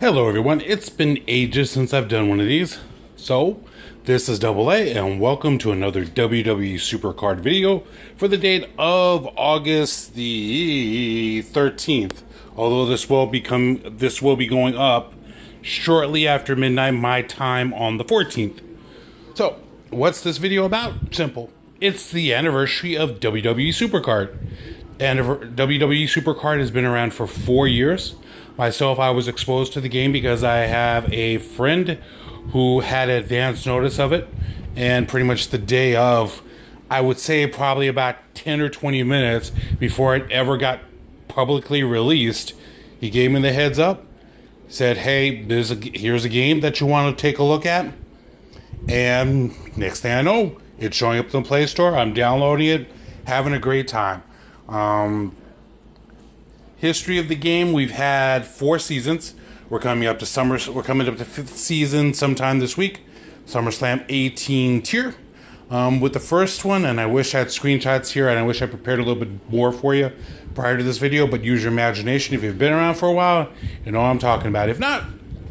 Hello everyone, it's been ages since I've done one of these. So, this is Double A and welcome to another WWE Supercard video for the date of August the 13th. Although this will become this will be going up shortly after midnight my time on the 14th. So, what's this video about? Simple. It's the anniversary of WWE Supercard. And WWE Supercard has been around for 4 years. Myself, I was exposed to the game because I have a friend who had advance notice of it. And pretty much the day of, I would say probably about 10 or 20 minutes before it ever got publicly released, he gave me the heads up, said, hey, there's a, here's a game that you want to take a look at. And next thing I know, it's showing up in the Play Store. I'm downloading it, having a great time. Um, history of the game, we've had four seasons. We're coming up to summer. We're coming up to fifth season sometime this week. SummerSlam 18 tier. Um, with the first one, and I wish I had screenshots here, and I wish I prepared a little bit more for you prior to this video. But use your imagination. If you've been around for a while, you know what I'm talking about. If not,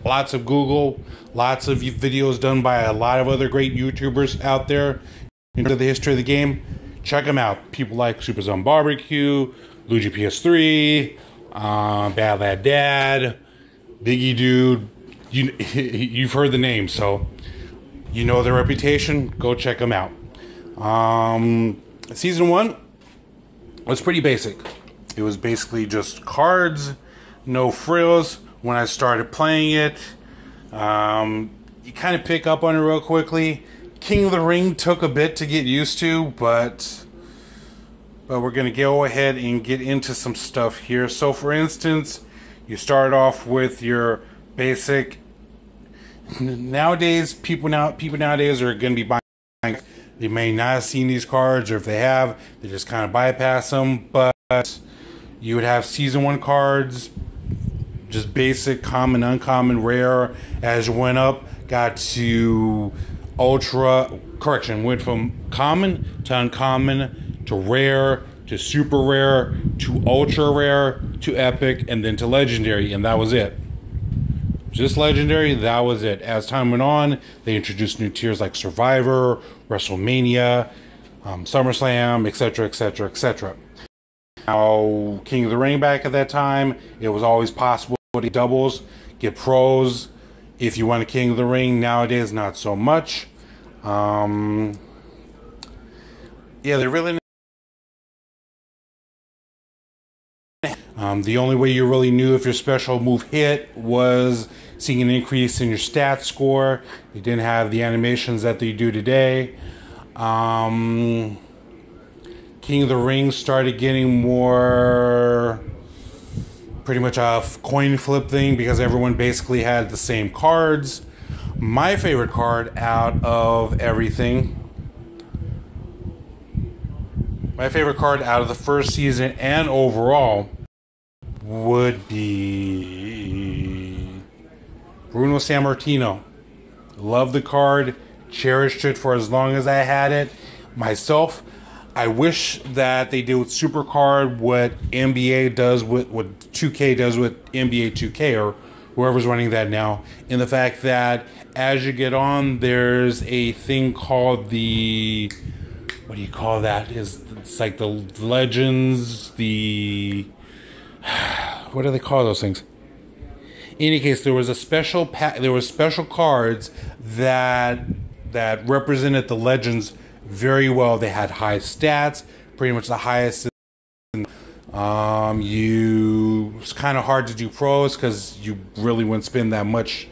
lots of Google, lots of videos done by a lot of other great YouTubers out there into the history of the game. Check them out. People like Super Zone Barbecue, Luigi PS3, uh, Bad Lad Dad, Biggie Dude. You, you've heard the name, so you know their reputation. Go check them out. Um, season one was pretty basic. It was basically just cards, no frills. When I started playing it, um, you kind of pick up on it real quickly. King of the Ring took a bit to get used to, but but we're going to go ahead and get into some stuff here. So for instance, you start off with your basic nowadays people now people nowadays are going to be buying they may not have seen these cards or if they have they just kind of bypass them but you would have season 1 cards just basic common uncommon rare as you went up got to ultra correction went from common to uncommon to rare to super rare to ultra rare to epic and then to legendary and that was it. Just legendary that was it. As time went on they introduced new tiers like survivor wrestlemania um, summerslam etc etc etc now king of the ring back at that time it was always possible to doubles get pros if you want a king of the ring nowadays not so much um, yeah they're really Um, the only way you really knew if your special move hit was seeing an increase in your stat score. You didn't have the animations that they do today. Um, King of the Ring started getting more pretty much a coin flip thing because everyone basically had the same cards. My favorite card out of everything my favorite card out of the first season and overall would be Bruno Sammartino. Love the card, cherished it for as long as I had it. Myself, I wish that they did with Supercard what NBA does with what 2K does with NBA 2K or whoever's running that now. In the fact that as you get on, there's a thing called the what do you call that? Is it's like the legends, the what do they call those things? In any case, there was a special pack. There was special cards that that represented the legends very well. They had high stats, pretty much the highest. Um, you it's kind of hard to do pros because you really wouldn't spend that much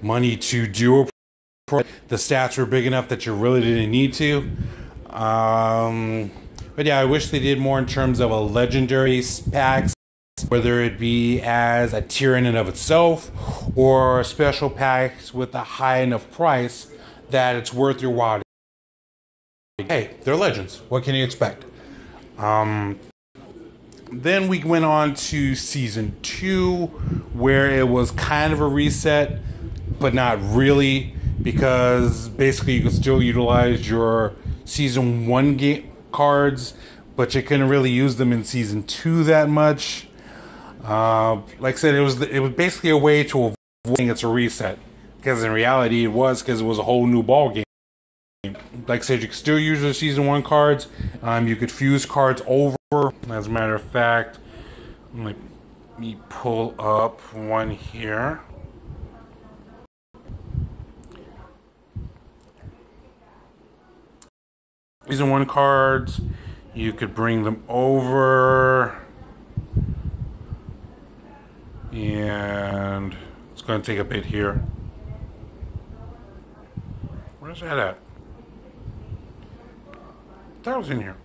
money to do a pro. The stats were big enough that you really didn't need to. Um, but yeah, I wish they did more in terms of a legendary packs whether it be as a tier in and of itself or special packs with a high enough price that it's worth your while. Hey, they're legends. What can you expect? Um, then we went on to season two, where it was kind of a reset, but not really, because basically you could still utilize your season one game cards, but you couldn't really use them in season two that much. Uh, like I said, it was it was basically a way to think it's a reset because in reality it was because it was a whole new ball game. Like I said, you could still use the season one cards. Um, you could fuse cards over. As a matter of fact, let me pull up one here. Season one cards, you could bring them over. And it's going to take a bit here. Where's that at? That was in here.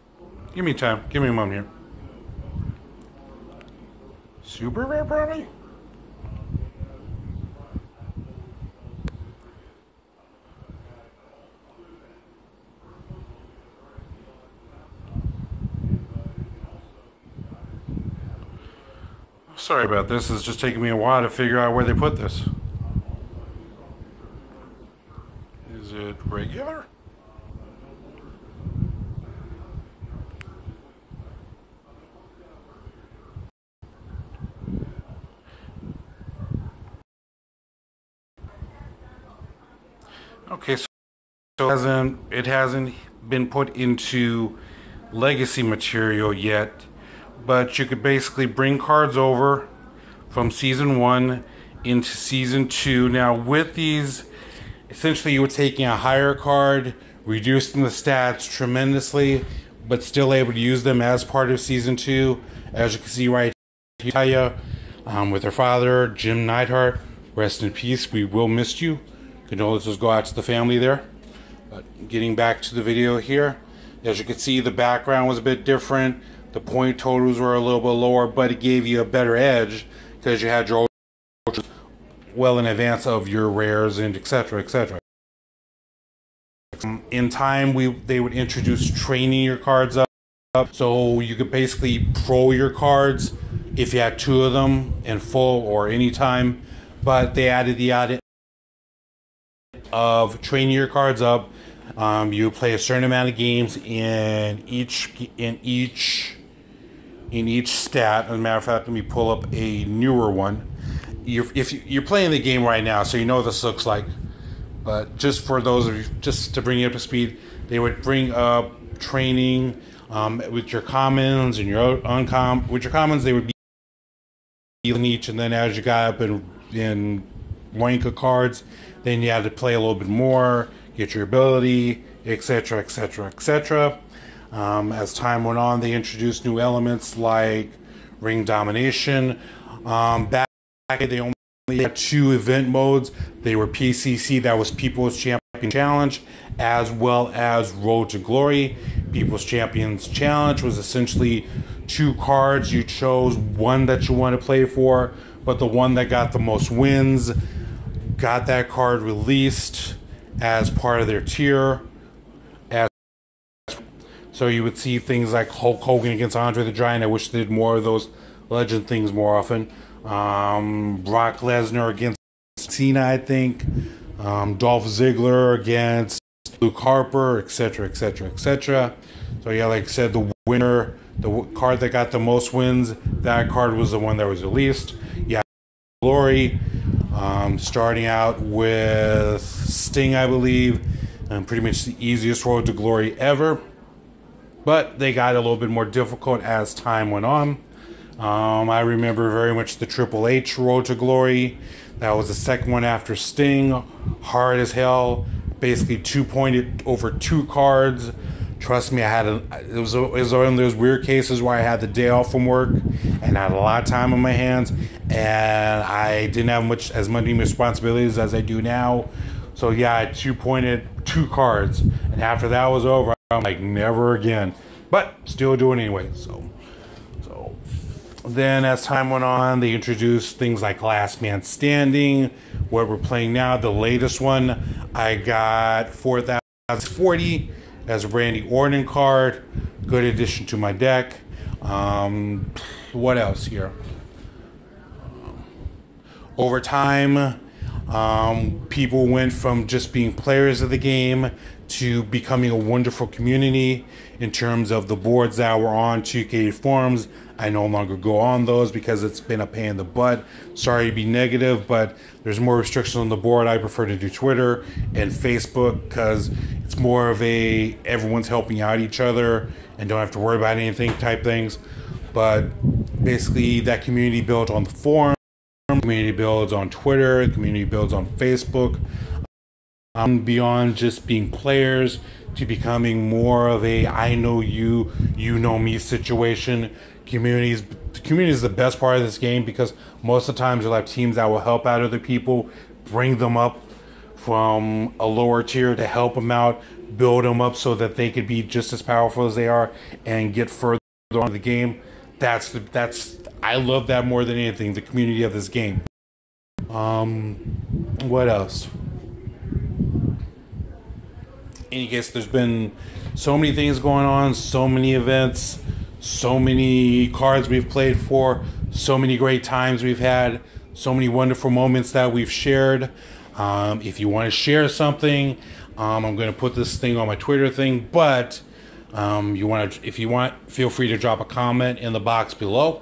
Give me time. Give me a moment here. Super rare, probably? Sorry about this. It's just taking me a while to figure out where they put this. Is it regular? Okay, so it hasn't it hasn't been put into legacy material yet but you could basically bring cards over from season one into season two. Now, with these, essentially, you were taking a higher card, reducing the stats tremendously, but still able to use them as part of season two. As you can see right here, um, with her father, Jim Neidhart. Rest in peace. We will miss you. Condolences go out to the family there. But getting back to the video here, as you can see, the background was a bit different. The point totals were a little bit lower, but it gave you a better edge because you had your well in advance of your rares and etc. etc. In time, we they would introduce training your cards up, so you could basically pro your cards if you had two of them in full or anytime. But they added the added of training your cards up. Um, you play a certain amount of games in each in each in each stat. As a matter of fact, let me pull up a newer one. You're, if you're playing the game right now, so you know what this looks like. But just for those of you, just to bring you up to speed, they would bring up training um, with your commons and your uncom. With your commons, they would be in each, and then as you got up in in rank of cards, then you had to play a little bit more, get your ability, etc., etc., etc. As time went on, they introduced new elements like ring domination. Um, back they only had two event modes. They were PCC, that was People's Champion Challenge, as well as Road to Glory. People's Champions Challenge was essentially two cards. You chose one that you want to play for, but the one that got the most wins got that card released as part of their tier so you would see things like Hulk Hogan against Andre the Giant. I wish they did more of those legend things more often. Um, Brock Lesnar against Cena, I think. Um, Dolph Ziggler against Luke Harper, etc., etc., etc. So yeah, like I said, the winner, the card that got the most wins, that card was the one that was released. Yeah, Glory, um, starting out with Sting, I believe, and pretty much the easiest road to glory ever but they got a little bit more difficult as time went on. Um, I remember very much the Triple H Road to Glory. That was the second one after Sting. Hard as hell. Basically, two pointed over two cards. Trust me, I had a, it was, it was one of those weird cases where I had the day off from work and I had a lot of time on my hands and I didn't have much as many responsibilities as I do now. So yeah, I two pointed two cards and after that was over, I'm like never again, but still doing anyway. So, so then as time went on, they introduced things like Last Man Standing. What we're playing now, the latest one, I got 4040 as a Randy Orton card. Good addition to my deck. Um, what else here? Over time, um, people went from just being players of the game to becoming a wonderful community in terms of the boards that we're on 2K forums. I no longer go on those because it's been a pain in the butt. Sorry to be negative, but there's more restrictions on the board. I prefer to do Twitter and Facebook because it's more of a everyone's helping out each other and don't have to worry about anything type things. But basically, that community built on the forum, community builds on Twitter, community builds on Facebook um, beyond just being players to becoming more of a I know you, you know me situation. Communities, community is the best part of this game because most of the times you'll have teams that will help out other people, bring them up from a lower tier to help them out, build them up so that they could be just as powerful as they are and get further on the game. That's the, that's I love that more than anything. The community of this game. Um, what else? any case, there's been so many things going on, so many events, so many cards we've played for, so many great times we've had, so many wonderful moments that we've shared. Um, if you want to share something, um, I'm going to put this thing on my Twitter thing, but um, you want to, if you want, feel free to drop a comment in the box below.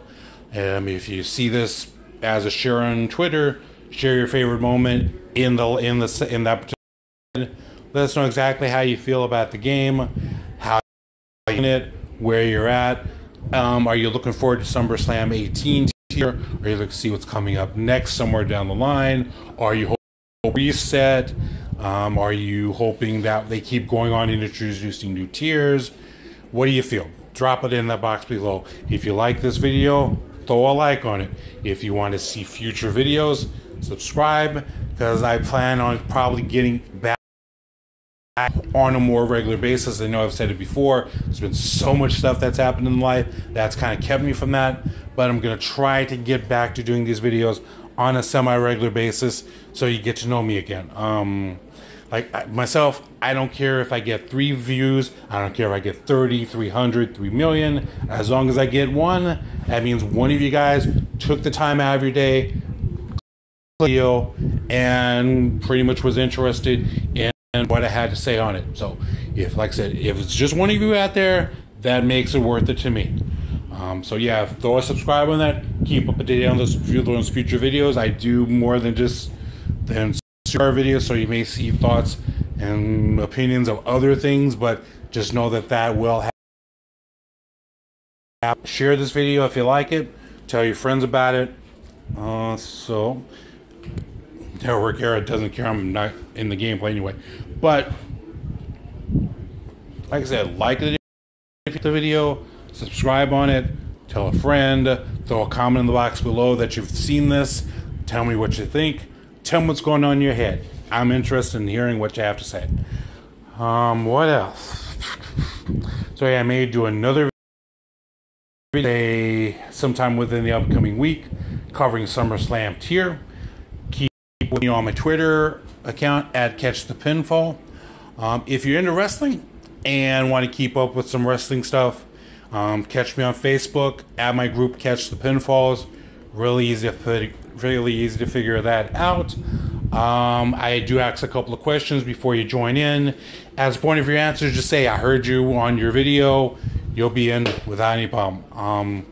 Um, if you see this as a share on Twitter, share your favorite moment in the in the in that particular let us know exactly how you feel about the game, how you it, where you're at. Um, are you looking forward to SummerSlam 18 here? Are you looking to see what's coming up next somewhere down the line? Are you reset? Um, are you hoping that they keep going on introducing new tiers? What do you feel? Drop it in the box below. If you like this video, throw a like on it. If you want to see future videos, subscribe because I plan on probably getting back on a more regular basis. I know I've said it before. There's been so much stuff that's happened in life that's kind of kept me from that. But I'm going to try to get back to doing these videos on a semi-regular basis so you get to know me again. Um, like myself, I don't care if I get three views. I don't care if I get 30, 300, 3 million. As long as I get one, that means one of you guys took the time out of your day and pretty much was interested in what I had to say on it. So, if, like I said, if it's just one of you out there, that makes it worth it to me. Um, so yeah, throw a subscribe on that. Keep up to date on those, those future videos. I do more than just than our videos, so you may see thoughts and opinions of other things, but just know that that will happen. Share this video if you like it. Tell your friends about it. Uh, so Terror Garrett doesn't care. I'm not in the gameplay anyway. But like I said, like the video, subscribe on it, tell a friend, throw a comment in the box below that you've seen this. Tell me what you think. Tell me what's going on in your head. I'm interested in hearing what you have to say. Um, what else? So I may do another video sometime within the upcoming week covering SummerSlam tier Keep with me on my Twitter account at Catch the Pinfall. Um, if you're into wrestling and want to keep up with some wrestling stuff, um, catch me on Facebook at my group Catch the Pinfalls. Really easy to really easy to figure that out. Um, I do ask a couple of questions before you join in. As a point of your answers, just say I heard you on your video. You'll be in without any problem. Um,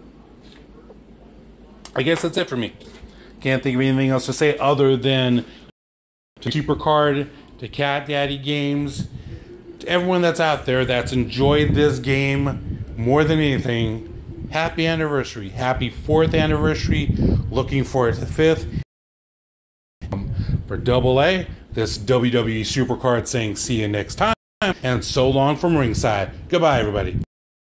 I guess that's it for me. Can't think of anything else to say other than to SuperCard, to Cat Daddy Games, to everyone that's out there that's enjoyed this game more than anything. Happy anniversary. Happy fourth anniversary. Looking forward to the fifth. Um, for double A, this WWE SuperCard saying see you next time. And so long from ringside. Goodbye, everybody.